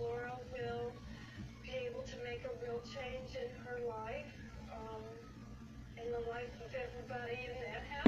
Laura will be able to make a real change in her life, um, in the life of everybody in that house.